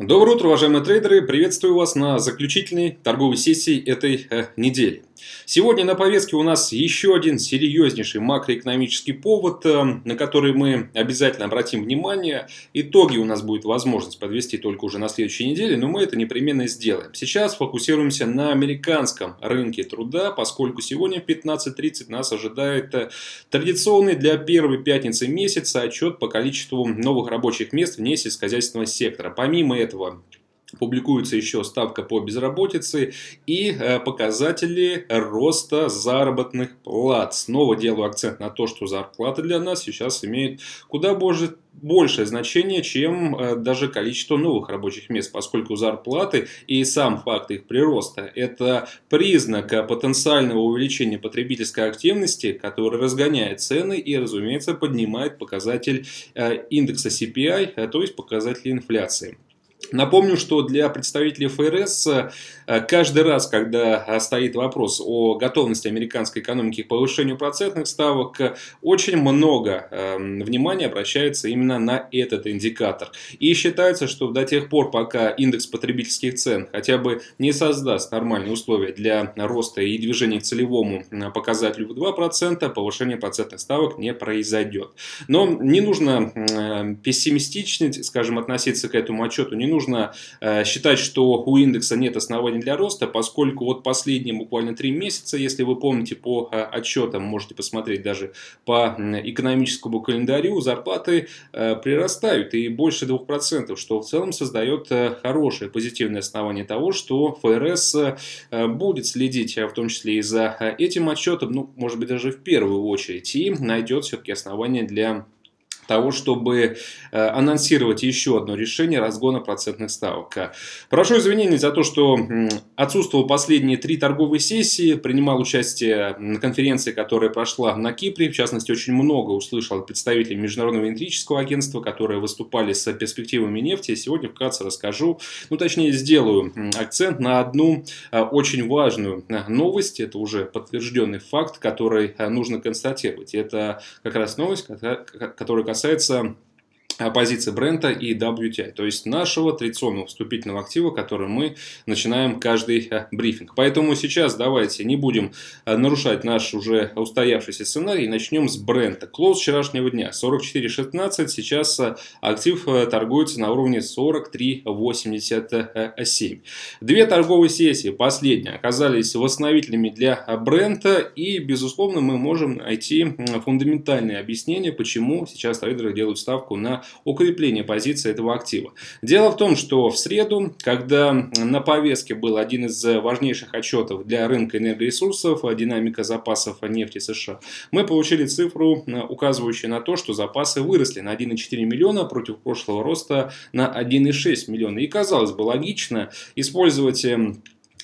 Доброе утро, уважаемые трейдеры! Приветствую вас на заключительной торговой сессии этой э, недели. Сегодня на повестке у нас еще один серьезнейший макроэкономический повод, э, на который мы обязательно обратим внимание. Итоги у нас будет возможность подвести только уже на следующей неделе, но мы это непременно сделаем. Сейчас фокусируемся на американском рынке труда, поскольку сегодня в 15.30 нас ожидает э, традиционный для первой пятницы месяца отчет по количеству новых рабочих мест вне сельскохозяйственного сектора. Помимо этого публикуется еще ставка по безработице и э, показатели роста заработных плат. Снова делаю акцент на то, что зарплаты для нас сейчас имеют куда больше, большее значение, чем э, даже количество новых рабочих мест, поскольку зарплаты и сам факт их прироста – это признак потенциального увеличения потребительской активности, который разгоняет цены и, разумеется, поднимает показатель э, индекса CPI, то есть показатель инфляции. Напомню, что для представителей ФРС э, каждый раз, когда э, стоит вопрос о готовности американской экономики к повышению процентных ставок, очень много эм, внимания обращается именно на этот индикатор. И считается, что до тех пор, пока индекс потребительских цен хотя бы не создаст нормальные условия для роста и движения к целевому э, показателю в 2%, повышение процентных ставок не произойдет. Но не нужно пессимистично, скажем, относиться к этому отчету, не нужно э, считать, что у индекса нет оснований для роста, поскольку вот последние буквально три месяца, если вы помните по э, отчетам, можете посмотреть даже по экономическому календарю, зарплаты э, прирастают и больше 2%, что в целом создает хорошее позитивное основание того, что ФРС будет следить в том числе и за этим отчетом, ну, может быть, даже в первую очередь, и найдет все-таки основания для того, чтобы э, анонсировать еще одно решение разгона процентных ставок. Прошу извинения за то, что отсутствовал последние три торговые сессии, принимал участие на конференции, которая прошла на Кипре, в частности, очень много услышал от представителей Международного энергетического агентства, которые выступали с перспективами нефти. Сегодня вкратце расскажу, ну точнее сделаю акцент на одну э, очень важную э, новость, это уже подтвержденный факт, который нужно констатировать. Это как раз новость, которая касается позиции бренда и WTI, то есть нашего традиционного вступительного актива, который мы начинаем каждый э, брифинг. Поэтому сейчас давайте не будем э, нарушать наш уже устоявшийся сценарий, начнем с бренда. Клоус вчерашнего дня 44.16, сейчас э, актив торгуется на уровне 43.87. Две торговые сессии, последние, оказались восстановительными для бренда и, безусловно, мы можем найти фундаментальное объяснение, почему сейчас трейдеры делают ставку на укрепление позиции этого актива. Дело в том, что в среду, когда на повестке был один из важнейших отчетов для рынка энергоресурсов, динамика запасов нефти США, мы получили цифру, указывающую на то, что запасы выросли на 1,4 миллиона против прошлого роста на 1,6 миллиона. И казалось бы логично использовать эм,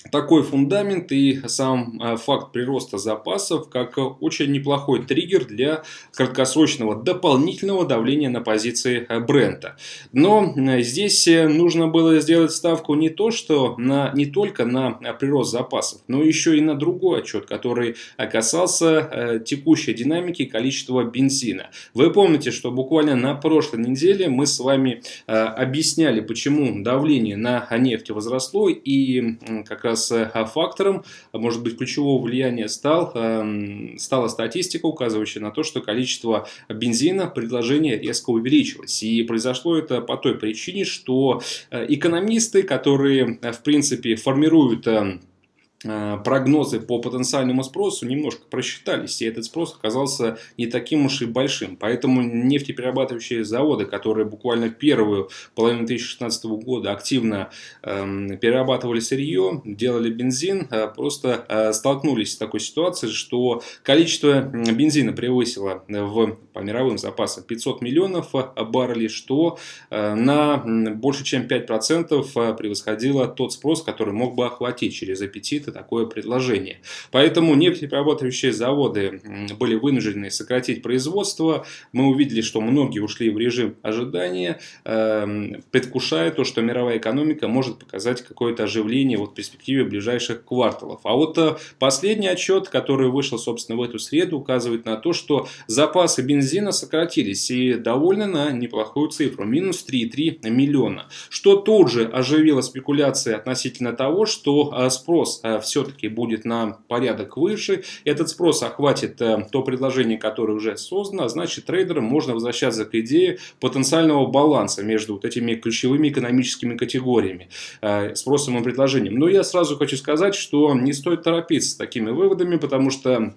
такой фундамент и сам а, факт прироста запасов как очень неплохой триггер для краткосрочного дополнительного давления на позиции а, бренда. Но а, здесь э, нужно было сделать ставку не, то, что на, не только на прирост запасов, но еще и на другой отчет, который касался текущей динамики количества бензина. Вы помните, что буквально на прошлой неделе мы с вами объясняли, почему давление на нефть возросло и как раз э, фактором, может быть, ключевого влияния стал, эм, стала статистика, указывающая на то, что количество бензина, предложение резко увеличилось. И произошло это по той причине, что э, экономисты, которые, э, в принципе, формируют эм, прогнозы по потенциальному спросу немножко просчитались, и этот спрос оказался не таким уж и большим. Поэтому нефтеперерабатывающие заводы, которые буквально первую половину 2016 года активно э, перерабатывали сырье, делали бензин, э, просто э, столкнулись с такой ситуацией, что количество бензина превысило в, по мировым запасам 500 миллионов баррелей, что э, на больше чем 5% превосходило тот спрос, который мог бы охватить через аппетит открыто такое предложение. Поэтому нефтеперерабатывающие заводы были вынуждены сократить производство. Мы увидели, что многие ушли в режим ожидания, эм, предвкушая то, что мировая экономика может показать какое-то оживление вот в перспективе ближайших кварталов. А вот э, последний отчет, который вышел, собственно, в эту среду, указывает на то, что запасы бензина сократились и довольно на неплохую цифру, минус 3,3 миллиона, что тут же оживило спекуляции относительно того, что э, спрос э, все-таки будет на порядок выше, этот спрос охватит то предложение, которое уже создано, значит трейдерам можно возвращаться к идее потенциального баланса между вот этими ключевыми экономическими категориями, спросом и предложением. Но я сразу хочу сказать, что не стоит торопиться с такими выводами, потому что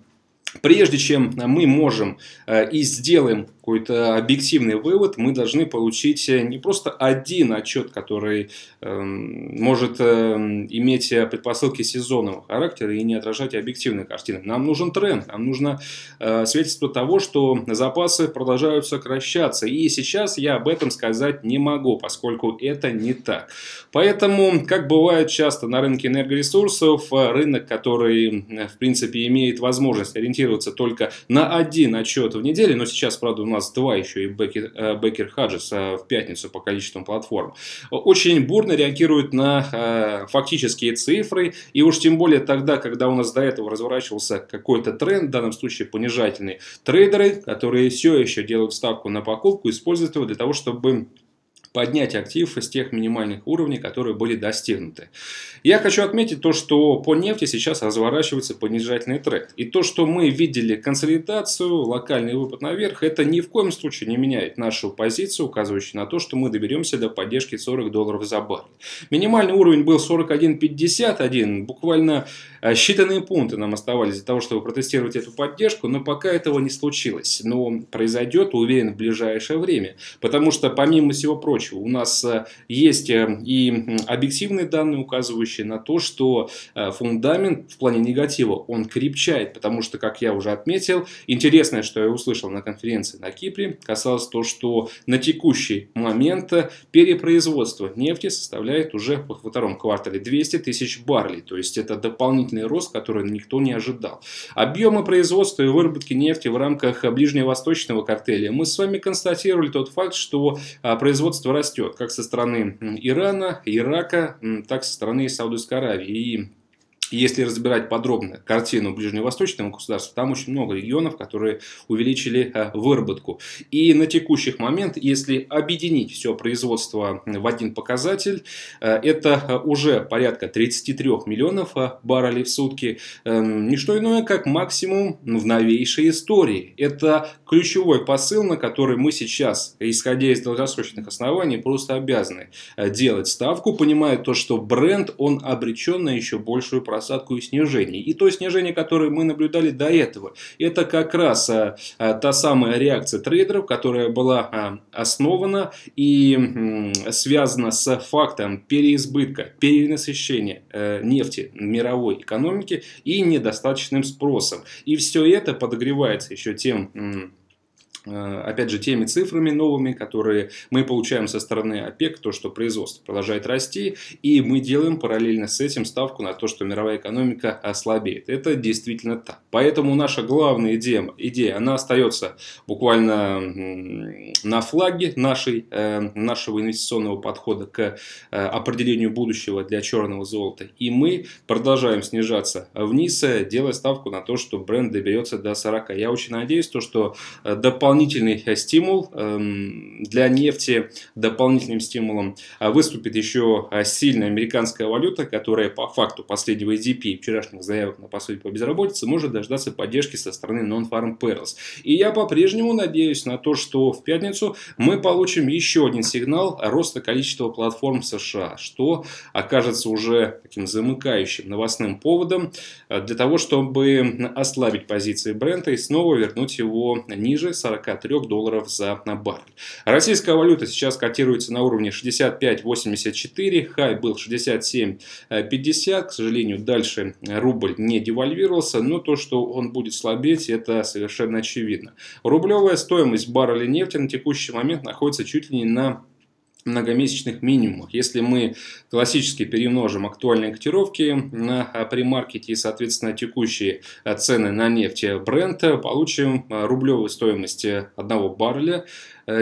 Прежде чем мы можем э, и сделаем какой-то объективный вывод, мы должны получить э, не просто один отчет, который э, может э, иметь предпосылки сезонного характера и не отражать объективной картины. Нам нужен тренд, нам нужно свидетельство того, что запасы продолжают сокращаться. И сейчас я об этом сказать не могу, поскольку это не так. Поэтому, как бывает часто на рынке энергоресурсов, рынок, который в принципе имеет возможность ориентироваться только на один отчет в неделю, но сейчас, правда, у нас два еще и Бекер, э, Бекер Хаджес э, в пятницу по количеству платформ, очень бурно реагируют на э, фактические цифры, и уж тем более тогда, когда у нас до этого разворачивался какой-то тренд, в данном случае понижательный, трейдеры, которые все еще делают ставку на покупку, используют его для того, чтобы поднять актив из тех минимальных уровней, которые были достигнуты. Я хочу отметить то, что по нефти сейчас разворачивается понижательный тренд. И то, что мы видели консолидацию, локальный выпад наверх, это ни в коем случае не меняет нашу позицию, указывающую на то, что мы доберемся до поддержки 40 долларов за баррель. Минимальный уровень был 41.51, буквально э, считанные пункты нам оставались для того, чтобы протестировать эту поддержку, но пока этого не случилось. Но произойдет, уверен, в ближайшее время. Потому что, помимо всего прочего, прочего. У нас э, есть э, и объективные данные, указывающие на то, что э, фундамент в плане негатива, он крепчает, потому что, как я уже отметил, интересное, что я услышал на конференции на Кипре, касалось то, что на текущий момент перепроизводство нефти составляет уже во втором квартале 200 тысяч баррелей, то есть это дополнительный рост, который никто не ожидал. Объемы производства и выработки нефти в рамках ближневосточного картеля мы с вами констатировали тот факт, что производство растет как со стороны Ирана, Ирака, так со стороны Саудовской Аравии. И если разбирать подробно картину ближневосточного государства, там очень много регионов, которые увеличили э, выработку. И на текущий момент, если объединить все производство в один показатель, э, это э, уже порядка 33 миллионов баррелей в сутки. Эм, не что иное, как максимум в новейшей истории. Это ключевой посыл, на который мы сейчас, исходя из долгосрочных оснований, просто обязаны делать ставку, понимая то, что бренд, он обречен на еще большую просадку и снижение. И то снижение, которое мы наблюдали до этого, это как раз а, а, та самая реакция трейдеров, которая была а, основана и м, связана с фактом переизбытка, перенасыщения э, нефти мировой экономике и недостаточным спросом. И все это подогревается еще тем Э, опять же, теми цифрами новыми, которые мы получаем со стороны ОПЕК, то, что производство продолжает расти, и мы делаем параллельно с этим ставку на то, что мировая экономика ослабеет. Это действительно так. Поэтому наша главная идея, идея она остается буквально на флаге нашей, э, нашего инвестиционного подхода к э, определению будущего для черного золота. И мы продолжаем снижаться вниз, делая ставку на то, что бренд доберется до 40. Я очень надеюсь, то, что дополнительно дополнительный э, стимул эм, для нефти, дополнительным стимулом а, выступит еще а, сильная американская валюта, которая по факту последнего EDP и вчерашних заявок на пособие по безработице может дождаться поддержки со стороны Non-Farm Payrolls. И я по-прежнему надеюсь на то, что в пятницу мы получим еще один сигнал роста количества платформ США, что окажется уже таким замыкающим новостным поводом э, для того, чтобы ослабить позиции бренда и снова вернуть его ниже 40 43 долларов за баррель. Российская валюта сейчас котируется на уровне 65.84, хай был 67.50, к сожалению, дальше рубль не девальвировался, но то, что он будет слабеть, это совершенно очевидно. Рублевая стоимость барреля нефти на текущий момент находится чуть ли не на многомесячных минимумах. Если мы классически перемножим актуальные котировки на премаркете и, соответственно, текущие цены на нефть бренда, получим рублевую стоимость одного барреля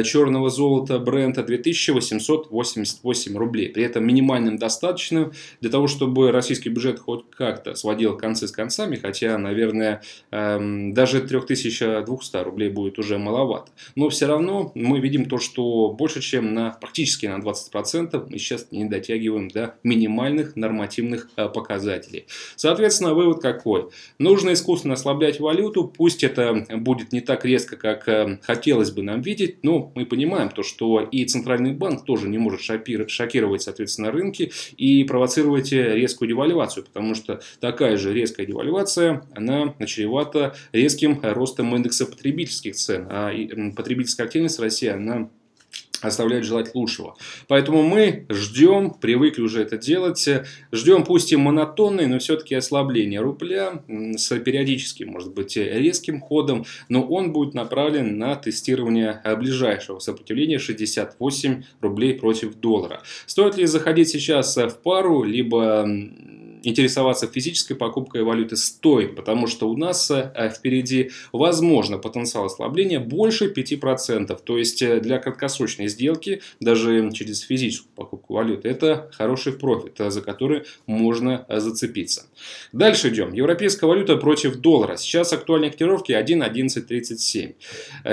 черного золота бренда 2888 рублей. При этом минимальным достаточным для того, чтобы российский бюджет хоть как-то сводил концы с концами, хотя, наверное, эм, даже 3200 рублей будет уже маловато. Но все равно мы видим то, что больше, чем на практически на 20% мы сейчас не дотягиваем до минимальных нормативных э, показателей. Соответственно, вывод какой? Нужно искусственно ослаблять валюту, пусть это будет не так резко, как э, хотелось бы нам видеть, но мы понимаем то, что и Центральный банк тоже не может шокировать, соответственно, рынки и провоцировать резкую девальвацию, потому что такая же резкая девальвация, она чревата резким ростом индекса потребительских цен, а потребительская активность России, она оставляет желать лучшего. Поэтому мы ждем, привыкли уже это делать, ждем пусть и монотонной, но все-таки ослабления рубля с периодическим, может быть, резким ходом, но он будет направлен на тестирование ближайшего сопротивления 68 рублей против доллара. Стоит ли заходить сейчас в пару, либо интересоваться физической покупкой валюты стоит, потому что у нас э, впереди возможно потенциал ослабления больше 5%. То есть э, для краткосрочной сделки, даже через физическую покупку валюты, это хороший профит, э, за который можно зацепиться. Дальше идем. Европейская валюта против доллара. Сейчас актуальные котировки 1.1137.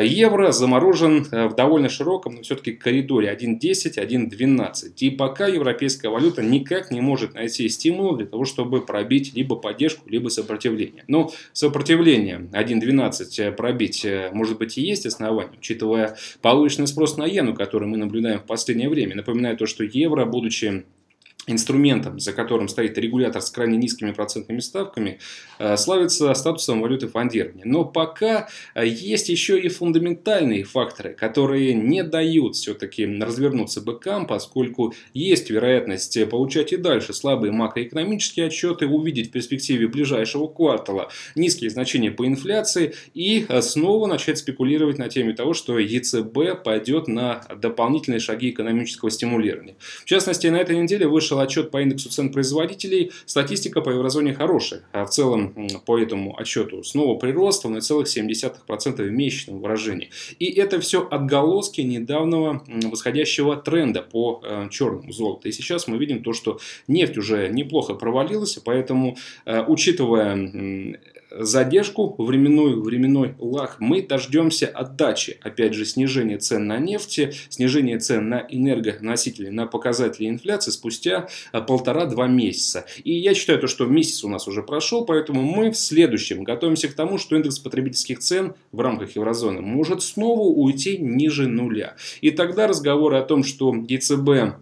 Евро заморожен в довольно широком, но все-таки коридоре 1.10, 1.12. И пока европейская валюта никак не может найти стимул для того, того, чтобы пробить либо поддержку, либо сопротивление. Но сопротивление 1.12 пробить, э, может быть, и есть основание, учитывая повышенный спрос на иену, который мы наблюдаем в последнее время. Напоминаю то, что евро, будучи инструментом, за которым стоит регулятор с крайне низкими процентными ставками, э, славится статусом валюты фондирования. Но пока э, есть еще и фундаментальные факторы, которые не дают все-таки развернуться быкам, поскольку есть вероятность получать и дальше слабые макроэкономические отчеты, увидеть в перспективе ближайшего квартала низкие значения по инфляции и э, снова начать спекулировать на теме того, что ЕЦБ пойдет на дополнительные шаги экономического стимулирования. В частности, на этой неделе вышел вышел отчет по индексу цен производителей. Статистика по еврозоне хорошая. А в целом по этому отчету снова прирост в 0,7% в месячном выражении. И это все отголоски недавнего восходящего тренда по э, черному золоту. И сейчас мы видим то, что нефть уже неплохо провалилась, поэтому, э, учитывая задержку, временную, временной лаг, мы дождемся отдачи, опять же, снижения цен на нефть, снижения цен на энергоносители, на показатели инфляции спустя а, полтора-два месяца. И я считаю, то, что месяц у нас уже прошел, поэтому мы в следующем готовимся к тому, что индекс потребительских цен в рамках еврозоны может снова уйти ниже нуля. И тогда разговоры о том, что ЕЦБ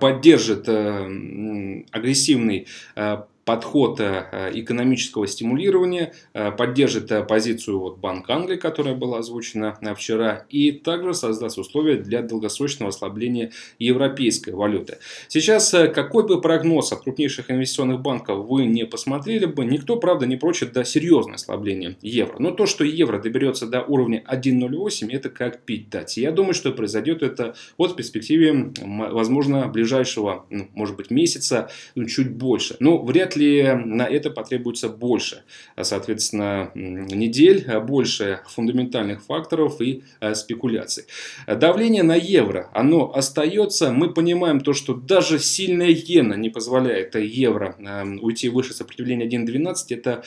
поддержит э, агрессивный э, подход э, экономического стимулирования, э, поддержит э, позицию вот Банк Англии, которая была озвучена вчера, и также создаст условия для долгосрочного ослабления европейской валюты. Сейчас какой бы прогноз от крупнейших инвестиционных банков вы не посмотрели бы, никто, правда, не прочит до серьезного ослабления евро. Но то, что евро доберется до уровня 1.08, это как пить дать. я думаю, что произойдет это вот в перспективе, возможно, ближайшего, ну, может быть, месяца, ну, чуть больше. Но вряд вряд ли на это потребуется больше, соответственно, недель, больше фундаментальных факторов и э, спекуляций. Давление на евро, оно остается. Мы понимаем то, что даже сильная иена не позволяет евро уйти выше сопротивления 1.12. Это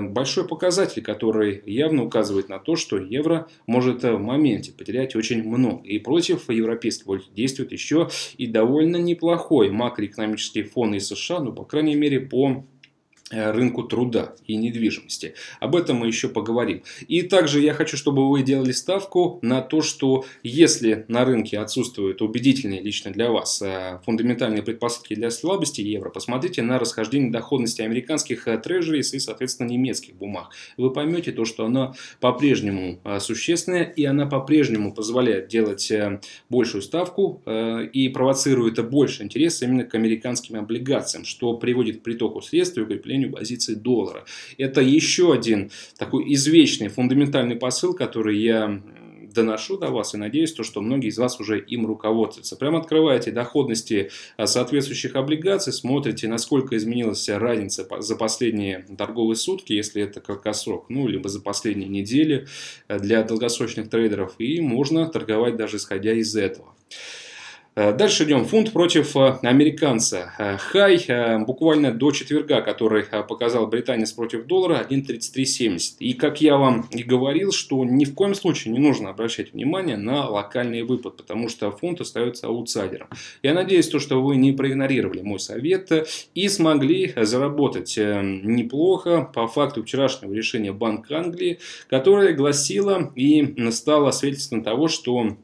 большой показатель, который явно указывает на то, что евро может в моменте потерять очень много. И против европейской валюты действует еще и довольно неплохой макроэкономический фон из США, ну, по крайней мере, по рынку труда и недвижимости. Об этом мы еще поговорим. И также я хочу, чтобы вы делали ставку на то, что если на рынке отсутствуют убедительные лично для вас э, фундаментальные предпосылки для слабости евро, посмотрите на расхождение доходности американских э, трежерис и, соответственно, немецких бумаг. Вы поймете то, что она по-прежнему существенная и она по-прежнему позволяет делать большую ставку и провоцирует больше интереса именно к американским облигациям, что приводит к притоку средств и укреплению укреплению позиции доллара. Это еще один такой извечный фундаментальный посыл, который я доношу до вас и надеюсь, то, что многие из вас уже им руководствуются. Прямо открываете доходности соответствующих облигаций, смотрите, насколько изменилась разница за последние торговые сутки, если это краткосрок, ну, либо за последние недели для долгосрочных трейдеров, и можно торговать даже исходя из этого. Э, дальше идем. Фунт против э, американца. Э, хай буквально до четверга, который показал британец против доллара 1.3370. И как я вам и говорил, что ни в коем случае не нужно обращать внимание на локальный выпад, потому что фунт остается аутсайдером. Я надеюсь, то, что вы не проигнорировали мой совет и смогли заработать неплохо по факту вчерашнего решения Банка Англии, которое гласило и стало свидетельством того, что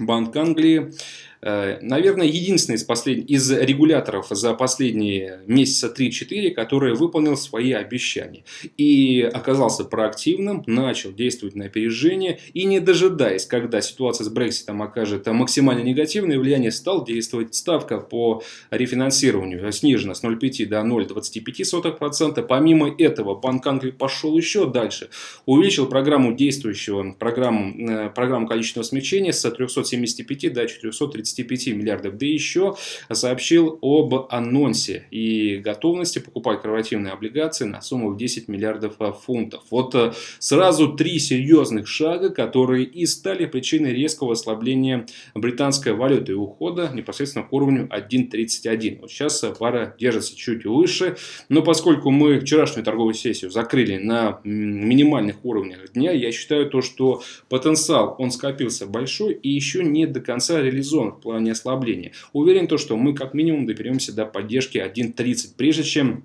Банк Англии наверное, единственный из, послед... из регуляторов за последние месяца 3-4, который выполнил свои обещания. И оказался проактивным, начал действовать на опережение и не дожидаясь, когда ситуация с Брекситом окажет максимально негативное влияние, стал действовать. Ставка по рефинансированию снижена с 0,5 до 0,25%. Помимо этого, Банк Англии пошел еще дальше. Увеличил программу действующего, программу, э, программу количественного смягчения с 375 до 430 35 миллиардов, да еще сообщил об анонсе и готовности покупать корпоративные облигации на сумму в 10 миллиардов фунтов. Вот э, сразу три серьезных шага, которые и стали причиной резкого ослабления британской валюты и ухода непосредственно к уровню 1.31. Вот сейчас пара держится чуть выше, но поскольку мы вчерашнюю торговую сессию закрыли на минимальных уровнях дня, я считаю то, что потенциал он скопился большой и еще не до конца реализован в плане ослабления. Уверен, то, что мы как минимум доберемся до поддержки 1.30, прежде чем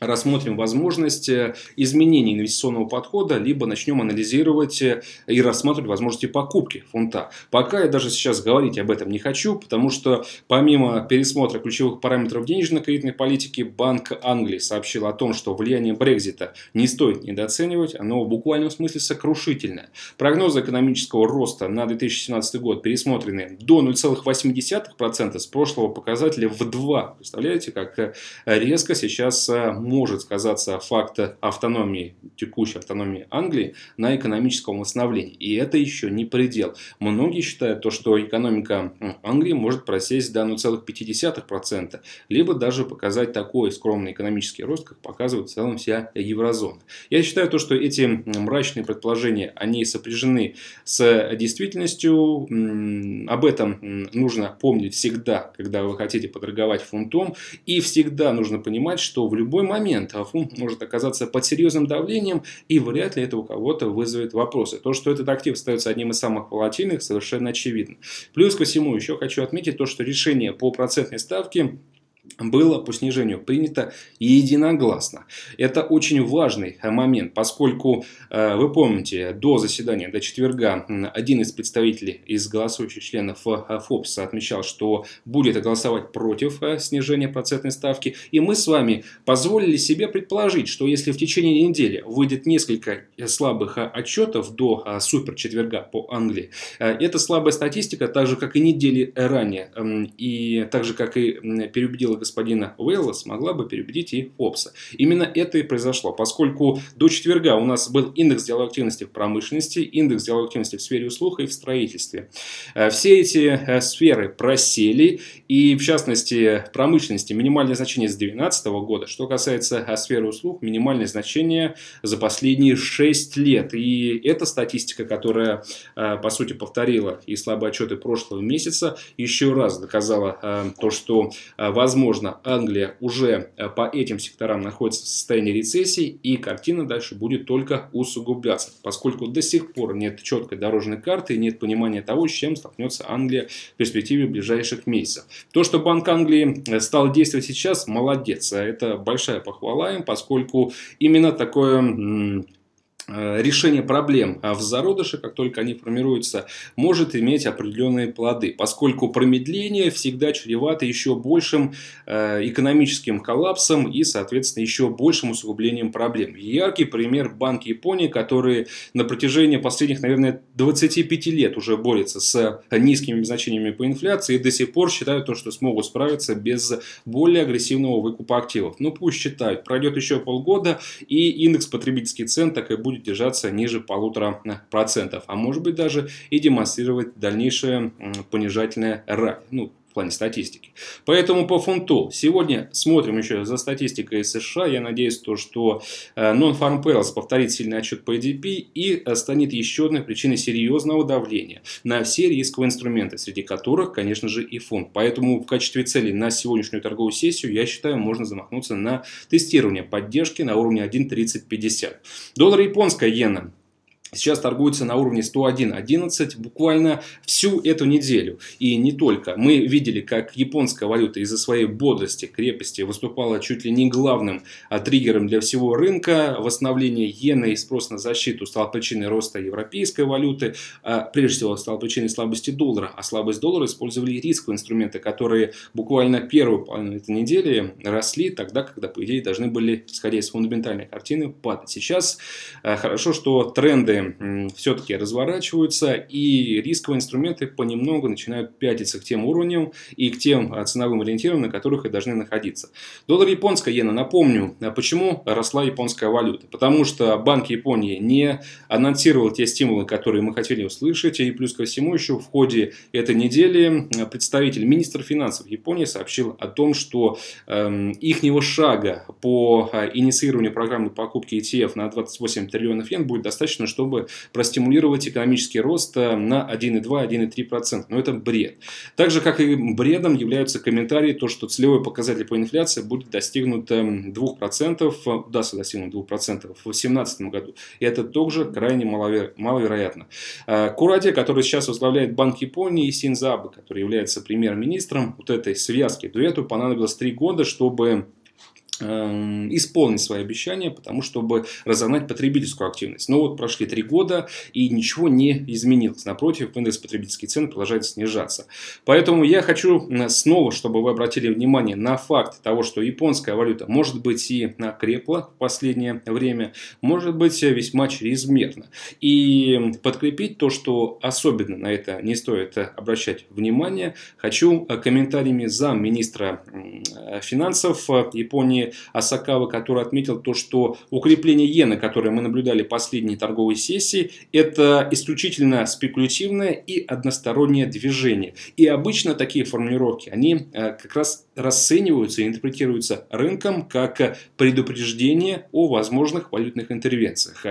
рассмотрим возможность э, изменения инвестиционного подхода, либо начнем анализировать э, и рассматривать возможности покупки фунта. Пока я даже сейчас говорить об этом не хочу, потому что помимо пересмотра ключевых параметров денежно-кредитной политики, Банк Англии сообщил о том, что влияние Брекзита не стоит недооценивать, оно в буквальном смысле сокрушительное. Прогнозы экономического роста на 2017 год пересмотрены до 0,8% с прошлого показателя в 2. Представляете, как э, резко сейчас может сказаться факт автономии, текущей автономии Англии на экономическом восстановлении. И это еще не предел. Многие считают то, что экономика Англии может просесть до 0,5%, либо даже показать такой скромный экономический рост, как показывает в целом вся еврозона. Я считаю то, что эти мрачные предположения, они сопряжены с действительностью. Об этом нужно помнить всегда, когда вы хотите поторговать фунтом. И всегда нужно понимать, что в любой момент момент фунт может оказаться под серьезным давлением, и вряд ли это у кого-то вызовет вопросы. То, что этот актив остается одним из самых волатильных, совершенно очевидно. Плюс ко всему, еще хочу отметить то, что решение по процентной ставке было по снижению принято единогласно. Это очень важный момент, поскольку, э, вы помните, до заседания, до четверга, один из представителей из голосующих членов э, ФОПС отмечал, что будет голосовать против э, снижения процентной ставки. И мы с вами позволили себе предположить, что если в течение недели выйдет несколько слабых отчетов до супер четверга по Англии, эта слабая статистика, так же как и недели ранее, и так же как и переубедила господина Уэлла смогла бы переубедить и Фобса. Именно это и произошло, поскольку до четверга у нас был индекс деловой активности в промышленности, индекс деловой активности в сфере услуг и в строительстве. Э, все эти э, сферы просели, и в частности промышленности минимальное значение с 2012 года. Что касается э, сферы услуг, минимальное значение за последние 6 лет. И эта статистика, которая по сути повторила и слабые отчеты прошлого месяца, еще раз доказала то, что возможно возможно, Англия уже э, по этим секторам находится в состоянии рецессии, и картина дальше будет только усугубляться, поскольку до сих пор нет четкой дорожной карты, нет понимания того, с чем столкнется Англия в перспективе ближайших месяцев. То, что Банк Англии э, стал действовать сейчас, молодец. Это большая похвала им, поскольку именно такое решение проблем а в зародыше, как только они формируются, может иметь определенные плоды, поскольку промедление всегда чревато еще большим э, экономическим коллапсом и, соответственно, еще большим усугублением проблем. Яркий пример Банк Японии, который на протяжении последних, наверное, 25 лет уже борется с низкими значениями по инфляции и до сих пор считают то, что смогут справиться без более агрессивного выкупа активов. Ну пусть считают, пройдет еще полгода и индекс потребительских цен так и будет будет держаться ниже полутора процентов, а может быть даже и демонстрировать дальнейшее понижательное ну, в плане статистики. Поэтому по фунту сегодня смотрим еще за статистикой США. Я надеюсь, то, что э, Non-Farm Payrolls повторит сильный отчет по EDP и станет еще одной причиной серьезного давления на все рисковые инструменты, среди которых, конечно же, и фунт. Поэтому в качестве цели на сегодняшнюю торговую сессию, я считаю, можно замахнуться на тестирование поддержки на уровне 1.3050. Доллар японская иена сейчас торгуется на уровне 101.11 буквально всю эту неделю. И не только. Мы видели, как японская валюта из-за своей бодрости, крепости выступала чуть ли не главным а, триггером для всего рынка. Восстановление иены и спрос на защиту стал причиной роста европейской валюты. А, прежде всего, стал причиной слабости доллара. А слабость доллара использовали рисковые инструменты, которые буквально первую половину этой недели росли тогда, когда, по идее, должны были, исходя из фундаментальной картины, падать. Сейчас а, хорошо, что тренды все-таки разворачиваются, и рисковые инструменты понемногу начинают пятиться к тем уровням и к тем а, ценовым ориентирам, на которых и должны находиться. Доллар японская иена, напомню, а почему росла японская валюта. Потому что Банк Японии не анонсировал те стимулы, которые мы хотели услышать, и плюс ко всему еще в ходе этой недели представитель министра финансов Японии сообщил о том, что э, ихнего шага по а, инициированию программы покупки ETF на 28 триллионов йен будет достаточно, чтобы чтобы простимулировать экономический рост э, на 1,2-1,3%. Но это бред. Так же, как и бредом являются комментарии, то, что целевой показатель по инфляции будет достигнут 2%, э, удастся достигнуть 2% в 2017 году. И это тоже крайне маловеро- маловероятно. Э, Кураде, который сейчас возглавляет Банк Японии, и Синзабе, который является премьер-министром, вот этой связки дуэту понадобилось три года, чтобы исполнить свои обещания, потому чтобы разогнать потребительскую активность. Но вот прошли три года и ничего не изменилось. Напротив, индекс потребительских цен продолжает снижаться. Поэтому я хочу снова, чтобы вы обратили внимание на факт того, что японская валюта может быть и накрепла в последнее время, может быть весьма чрезмерно. И подкрепить то, что особенно на это не стоит обращать внимание, хочу комментариями замминистра финансов Японии Асакава, который отметил то, что укрепление иены, которое мы наблюдали последней торговой сессии, это исключительно спекулятивное и одностороннее движение. И обычно такие формулировки, они э, как раз расцениваются и интерпретируются рынком как предупреждение о возможных валютных интервенциях.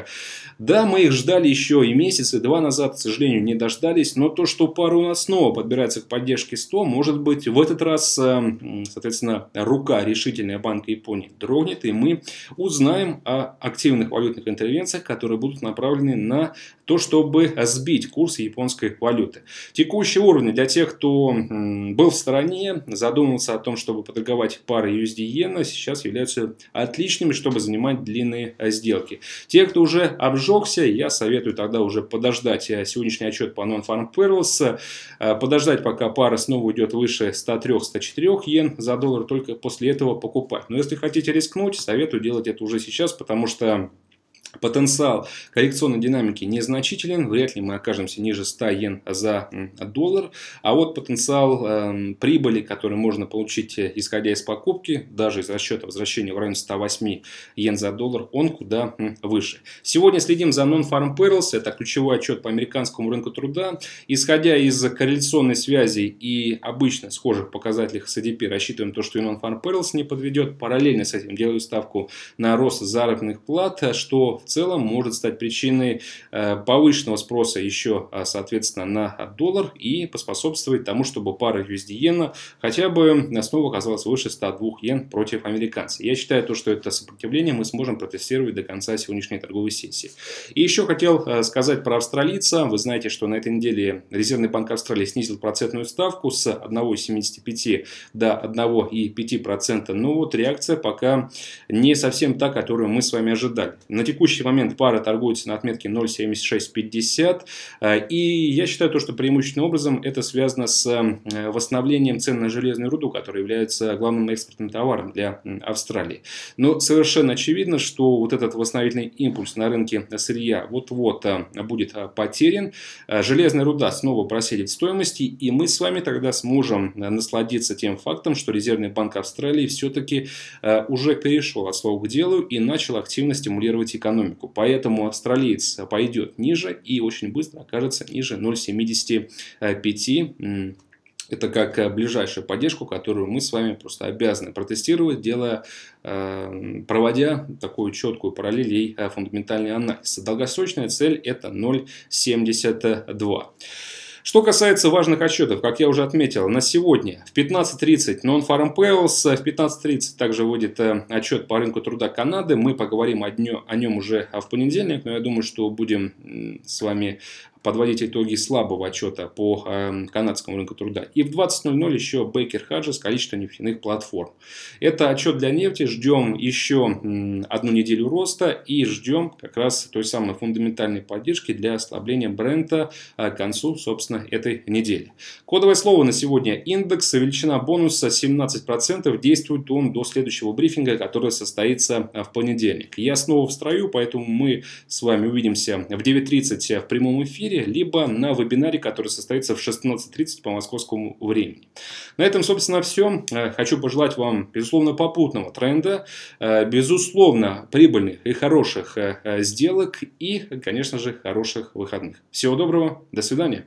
Да, мы их ждали еще и месяцы, два назад, к сожалению, не дождались, но то, что пара у нас снова подбирается к поддержке 100, может быть в этот раз, э, соответственно, рука решительная Банка Японии Японии дрогнет, и мы узнаем о активных валютных интервенциях, которые будут направлены на то, чтобы сбить курс японской валюты. Текущие уровни для тех, кто был в стороне, задумался о том, чтобы поторговать пары USD иена, сейчас являются отличными, чтобы занимать длинные сделки. Те, кто уже обжегся, я советую тогда уже подождать э, сегодняшний отчет по Non-Farm Perils, э, подождать, пока пара снова уйдет выше 103-104 йен за доллар, только после этого покупать. Но если хотите рискнуть, советую делать это уже сейчас, потому что Потенциал коррекционной динамики незначителен, вряд ли мы окажемся ниже 100 йен за доллар. А вот потенциал э, прибыли, который можно получить, э, исходя из покупки, даже из расчета возвращения в районе 108 йен за доллар, он куда выше. Сегодня следим за Non-Farm Payrolls, это ключевой отчет по американскому рынку труда. Исходя из корреляционной связи и обычно схожих показателей с ADP, рассчитываем то, что и Non-Farm Payrolls не подведет. Параллельно с этим делаю ставку на рост заработных плат, что в целом может стать причиной э, повышенного спроса еще, а, соответственно, на доллар и поспособствовать тому, чтобы пара USD иена хотя бы снова оказалась выше 102 йен против американца. Я считаю, то, что это сопротивление мы сможем протестировать до конца сегодняшней торговой сессии. И еще хотел э, сказать про австралийца. Вы знаете, что на этой неделе Резервный банк Австралии снизил процентную ставку с 1,75 до 1,5%. Но вот реакция пока не совсем та, которую мы с вами ожидали. На текущий текущий момент пара торгуется на отметке 0.7650. Э, и я считаю, то, что преимущественным образом это связано с э, восстановлением цен на железную руду, которая является главным экспортным товаром для Австралии. Но совершенно очевидно, что вот этот восстановительный импульс на рынке сырья вот-вот э, будет потерян. Железная руда снова проседит в стоимости, и мы с вами тогда сможем насладиться тем фактом, что Резервный банк Австралии все-таки уже перешел от слова к делу и начал активно стимулировать экономику экономику. Поэтому австралиец пойдет ниже и очень быстро окажется ниже 0,75 это как э, ближайшую поддержку, которую мы с вами просто обязаны протестировать, делая, э, проводя такую четкую параллель и э, фундаментальный анализ. Долгосрочная цель это 0,72. Что касается важных отчетов, как я уже отметил, на сегодня в 15.30 Non-Farm Payrolls, в 15.30 также выйдет отчет по рынку труда Канады. Мы поговорим о, дню, о нем уже в понедельник, но я думаю, что будем с вами подводить итоги слабого отчета по э, канадскому рынку труда. И в 20.00 еще Бейкер Хаджес количество нефтяных платформ. Это отчет для нефти. Ждем еще одну неделю роста и ждем как раз той самой фундаментальной поддержки для ослабления бренда э, к концу, собственно, этой недели. Кодовое слово на сегодня индекс. Величина бонуса 17%. Действует он до следующего брифинга, который состоится э, в понедельник. Я снова в строю, поэтому мы с вами увидимся в 9.30 в прямом эфире эфире, либо на вебинаре, который состоится в 16.30 по московскому времени. На этом, собственно, все. Э, хочу пожелать вам, безусловно, попутного тренда, э, безусловно, прибыльных и хороших э, сделок и, конечно же, хороших выходных. Всего доброго, до свидания.